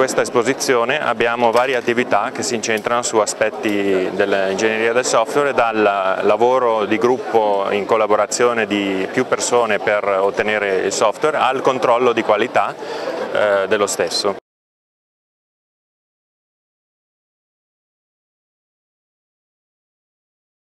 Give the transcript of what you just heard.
questa esposizione abbiamo varie attività che si incentrano su aspetti dell'ingegneria del software, dal lavoro di gruppo in collaborazione di più persone per ottenere il software al controllo di qualità eh, dello stesso.